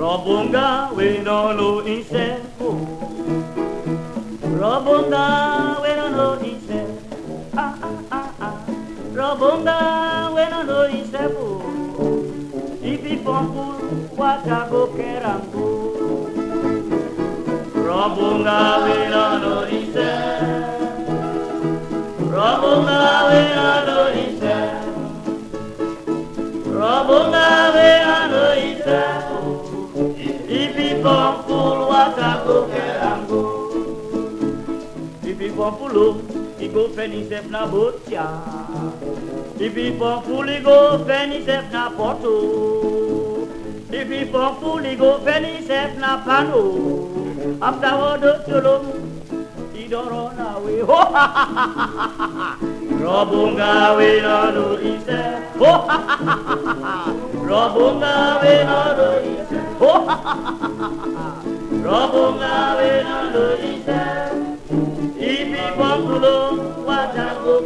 Robonga we no no insepo. Robonga we no no insepo. Ah ah ah ah. Robonga we no no insepo. Ipi pompu watago kerambo Robonga we no no insepo. Robonga we no no insepo Ipi pompulo Igo fenisep na botia Ipi pompul igo fenisep na poto Ipi pompul igo fenisep na pano Apta wodo tolong Idoro na we Ho ha ha ha ha ha Robonga we no no ise Ho ha ha ha ha ha Robonga we no no ise Ho ha ha ha ha ha Robonga we no no ise Otulo, Wadago,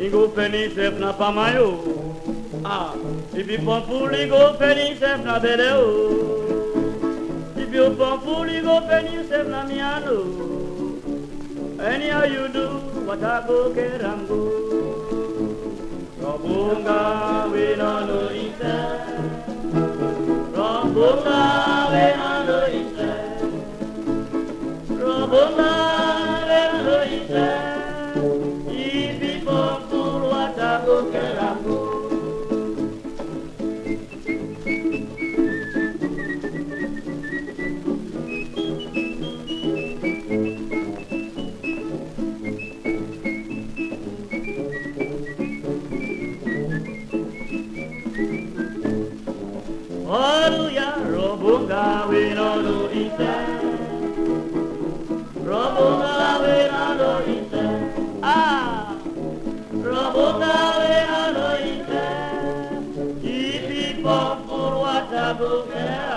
ingo felicep na pamayo. Ah, ipipopul, ingo felicep na beleu. Na bedeo Ipi pompul ingo feni sef na miano Anyhow you do what I go kerango Robunga we no no ite Robunga we no no ite Robunga we no no ite Hallelujah, Robunga, we no no ite. Robunga, we no no ite. Ah, Robunga, we no no ite. Ipi pompur watabu kera.